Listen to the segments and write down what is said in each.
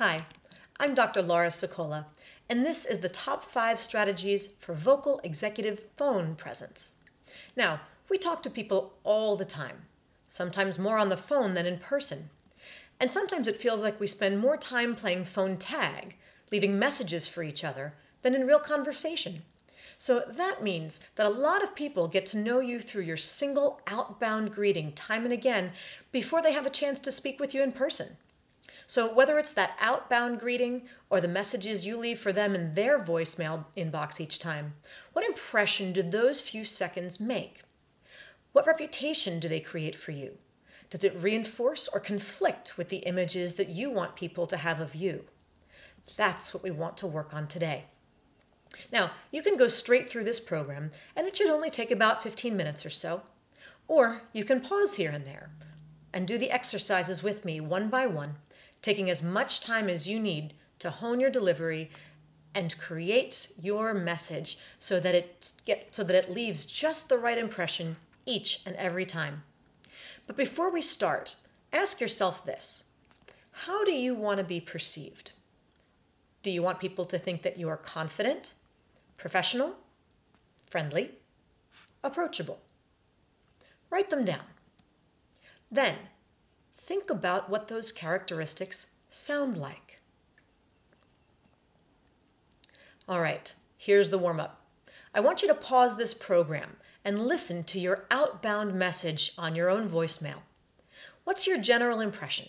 Hi, I'm Dr. Laura Sicola, and this is the top five strategies for vocal executive phone presence. Now, we talk to people all the time, sometimes more on the phone than in person. And sometimes it feels like we spend more time playing phone tag, leaving messages for each other, than in real conversation. So that means that a lot of people get to know you through your single outbound greeting time and again before they have a chance to speak with you in person. So whether it's that outbound greeting or the messages you leave for them in their voicemail inbox each time, what impression do those few seconds make? What reputation do they create for you? Does it reinforce or conflict with the images that you want people to have of you? That's what we want to work on today. Now, you can go straight through this program, and it should only take about 15 minutes or so. Or you can pause here and there and do the exercises with me one by one, taking as much time as you need to hone your delivery and create your message so that it get so that it leaves just the right impression each and every time. But before we start, ask yourself this. How do you want to be perceived? Do you want people to think that you are confident, professional, friendly, approachable? Write them down. Then, think about what those characteristics sound like. All right, here's the warm up. I want you to pause this program and listen to your outbound message on your own voicemail. What's your general impression?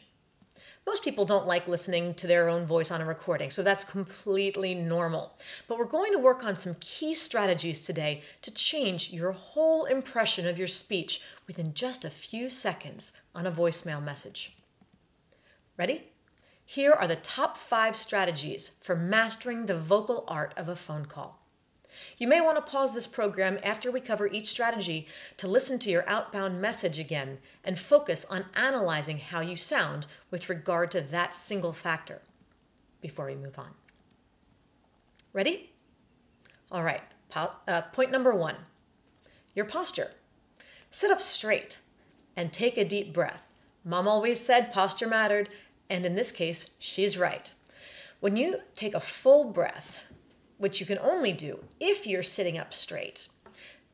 Most people don't like listening to their own voice on a recording, so that's completely normal. But we're going to work on some key strategies today to change your whole impression of your speech within just a few seconds on a voicemail message. Ready? Here are the top five strategies for mastering the vocal art of a phone call. You may want to pause this program after we cover each strategy to listen to your outbound message again and focus on analyzing how you sound with regard to that single factor before we move on. Ready? All right, uh, point number one your posture. Sit up straight and take a deep breath. Mom always said posture mattered, and in this case, she's right. When you take a full breath, which you can only do if you're sitting up straight,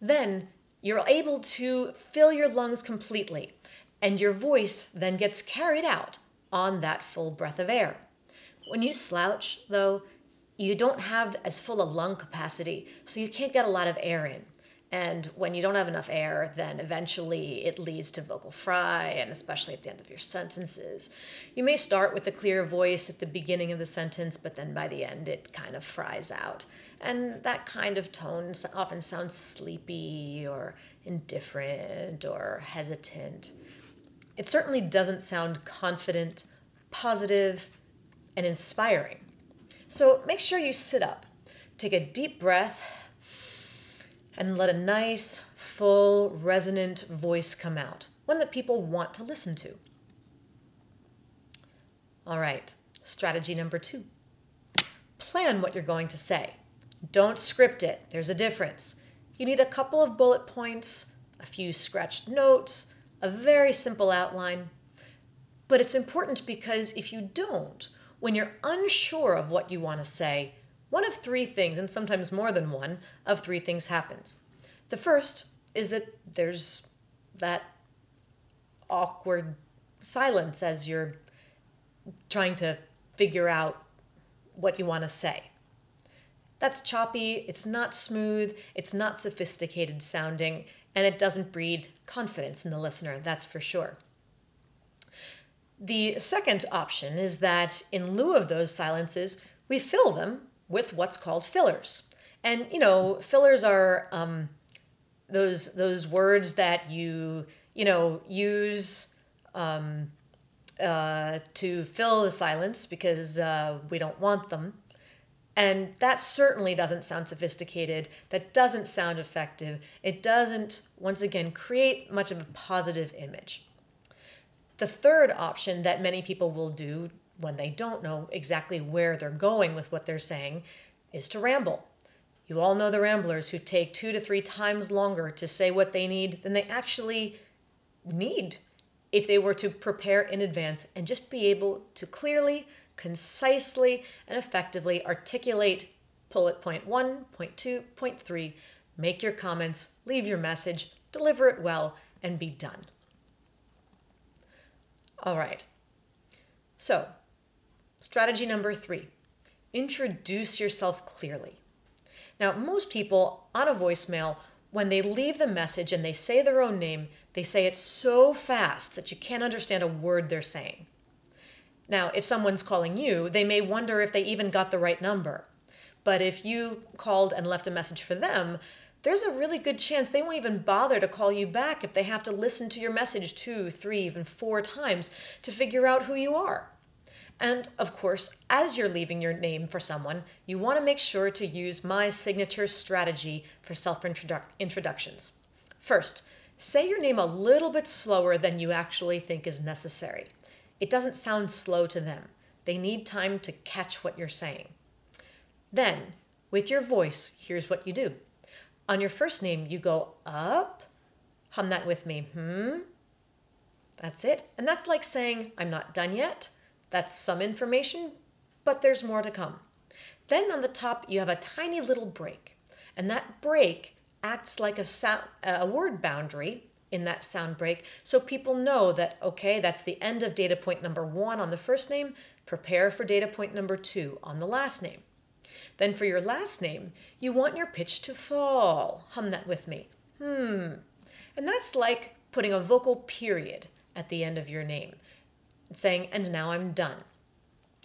then you're able to fill your lungs completely, and your voice then gets carried out on that full breath of air. When you slouch, though, you don't have as full a lung capacity, so you can't get a lot of air in. And when you don't have enough air, then eventually it leads to vocal fry, and especially at the end of your sentences. You may start with a clear voice at the beginning of the sentence, but then by the end it kind of fries out. And that kind of tone often sounds sleepy or indifferent or hesitant. It certainly doesn't sound confident, positive, and inspiring. So make sure you sit up, take a deep breath and let a nice, full, resonant voice come out, one that people want to listen to. All right, strategy number two plan what you're going to say. Don't script it, there's a difference. You need a couple of bullet points, a few scratched notes, a very simple outline. But it's important because if you don't, when you're unsure of what you want to say, one of three things, and sometimes more than one, of three things happens. The first is that there's that awkward silence as you're trying to figure out what you want to say. That's choppy, it's not smooth, it's not sophisticated sounding, and it doesn't breed confidence in the listener, that's for sure. The second option is that in lieu of those silences, we fill them with what's called fillers. And you know, fillers are um, those those words that you you know use um, uh, to fill the silence because uh, we don't want them. And that certainly doesn't sound sophisticated. That doesn't sound effective. It doesn't, once again, create much of a positive image. The third option that many people will do when they don't know exactly where they're going with what they're saying is to ramble. You all know the ramblers who take two to three times longer to say what they need than they actually need if they were to prepare in advance and just be able to clearly, concisely and effectively articulate bullet point one, point two, point three, make your comments, leave your message, deliver it well, and be done. All right. So, strategy number three introduce yourself clearly. Now, most people on a voicemail, when they leave the message and they say their own name, they say it so fast that you can't understand a word they're saying. Now, if someone's calling you, they may wonder if they even got the right number. But if you called and left a message for them, there's a really good chance they won't even bother to call you back if they have to listen to your message two, three, even four times to figure out who you are. And of course, as you're leaving your name for someone, you want to make sure to use my signature strategy for self introductions. First, say your name a little bit slower than you actually think is necessary. It doesn't sound slow to them, they need time to catch what you're saying. Then, with your voice, here's what you do. On your first name, you go up. Hum that with me. Hmm. That's it. And that's like saying, I'm not done yet. That's some information, but there's more to come. Then on the top, you have a tiny little break. And that break acts like a, sound, a word boundary in that sound break so people know that, okay, that's the end of data point number one on the first name. Prepare for data point number two on the last name. Then for your last name, you want your pitch to fall. Hum that with me. Hmm. And that's like putting a vocal period at the end of your name saying, and now I'm done.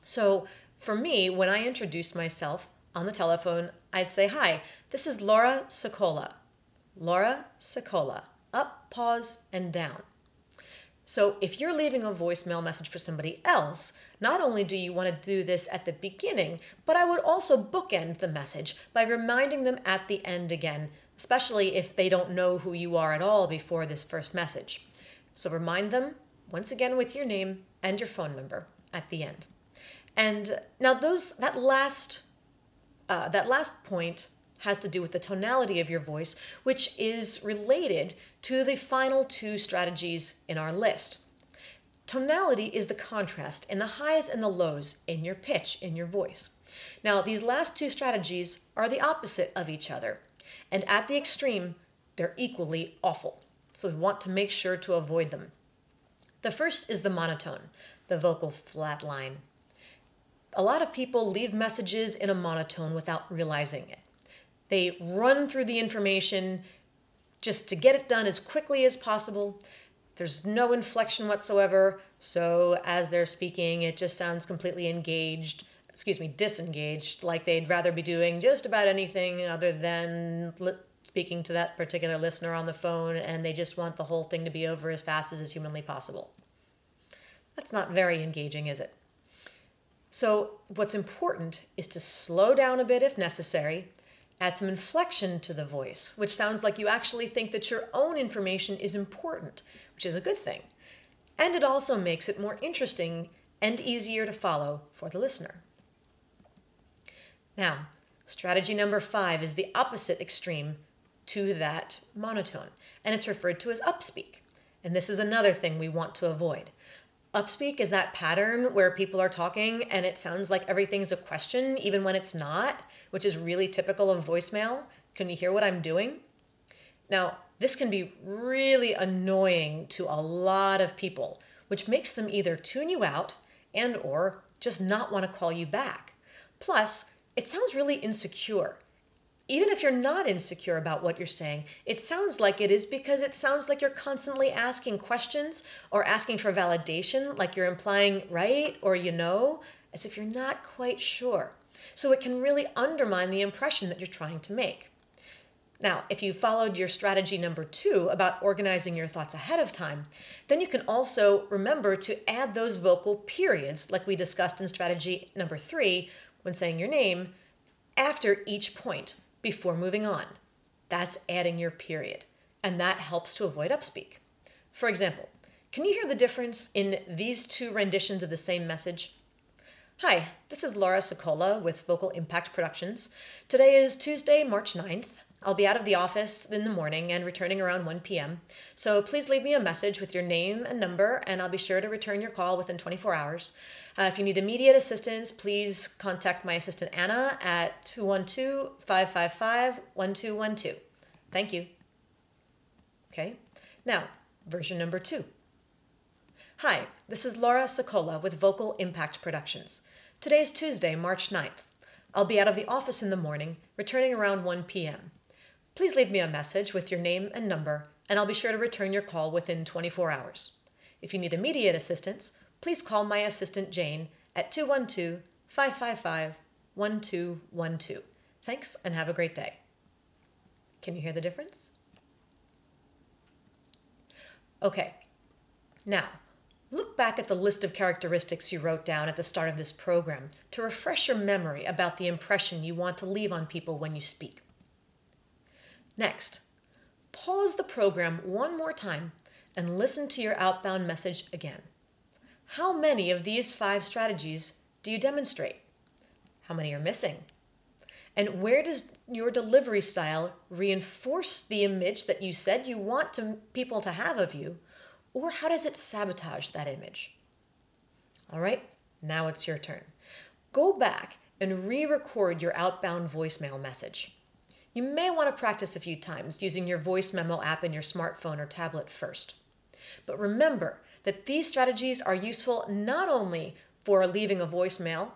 So for me, when I introduce myself on the telephone, I'd say, Hi, this is Laura Sicola. Laura Sicola. Up, pause, and down. So if you're leaving a voicemail message for somebody else, not only do you want to do this at the beginning, but I would also bookend the message by reminding them at the end again, especially if they don't know who you are at all before this first message. So remind them once again with your name and your phone number at the end. And now those that last uh, that last point has to do with the tonality of your voice, which is related to the final two strategies in our list. Tonality is the contrast in the highs and the lows in your pitch, in your voice. Now, these last two strategies are the opposite of each other, and at the extreme, they're equally awful. So we want to make sure to avoid them. The first is the monotone, the vocal flat line. A lot of people leave messages in a monotone without realizing it. They run through the information just to get it done as quickly as possible. There's no inflection whatsoever, so as they're speaking, it just sounds completely engaged, excuse me, disengaged, like they'd rather be doing just about anything other than speaking to that particular listener on the phone and they just want the whole thing to be over as fast as is humanly possible. That's not very engaging, is it? So, what's important is to slow down a bit if necessary, add some inflection to the voice, which sounds like you actually think that your own information is important, which is a good thing. And it also makes it more interesting and easier to follow for the listener. Now, strategy number five is the opposite extreme to that monotone, and it's referred to as upspeak. And this is another thing we want to avoid. Upspeak is that pattern where people are talking and it sounds like everything's a question, even when it's not, which is really typical of voicemail. Can you hear what I'm doing? Now, this can be really annoying to a lot of people, which makes them either tune you out and or just not want to call you back. Plus, it sounds really insecure even if you're not insecure about what you're saying, it sounds like it is because it sounds like you're constantly asking questions or asking for validation, like you're implying right or you know, as if you're not quite sure. So it can really undermine the impression that you're trying to make. Now, if you followed your strategy number two about organizing your thoughts ahead of time, then you can also remember to add those vocal periods, like we discussed in strategy number three when saying your name, after each point before moving on. That's adding your period, and that helps to avoid upspeak. For example, can you hear the difference in these two renditions of the same message? Hi, this is Laura Sicola with Vocal Impact Productions. Today is Tuesday, March 9th. I'll be out of the office in the morning and returning around 1 p.m. So please leave me a message with your name and number, and I'll be sure to return your call within 24 hours. Uh, if you need immediate assistance, please contact my assistant Anna at 212 555 1212. Thank you. Okay, now, version number two. Hi, this is Laura Sicola with Vocal Impact Productions. Today is Tuesday, March 9th. I'll be out of the office in the morning, returning around 1 p.m. Please leave me a message with your name and number, and I'll be sure to return your call within 24 hours. If you need immediate assistance, please call my assistant Jane at 212 555 1212. Thanks and have a great day. Can you hear the difference? Okay, now look back at the list of characteristics you wrote down at the start of this program to refresh your memory about the impression you want to leave on people when you speak. Next, pause the program one more time and listen to your outbound message again. How many of these five strategies do you demonstrate? How many are missing? And where does your delivery style reinforce the image that you said you want to, people to have of you, or how does it sabotage that image? All right, now it's your turn. Go back and re record your outbound voicemail message. You may want to practice a few times using your voice memo app in your smartphone or tablet first. But remember that these strategies are useful not only for leaving a voicemail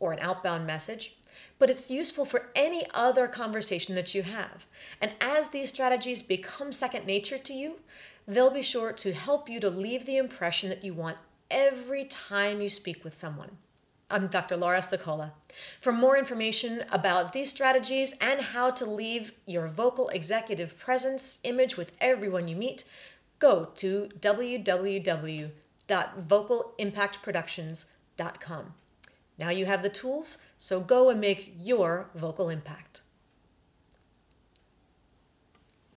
or an outbound message, but it's useful for any other conversation that you have. And as these strategies become second nature to you, they'll be sure to help you to leave the impression that you want every time you speak with someone. I'm Dr. Laura Sicola. For more information about these strategies and how to leave your vocal executive presence image with everyone you meet, go to www.vocalimpactproductions.com. Now you have the tools, so go and make your vocal impact.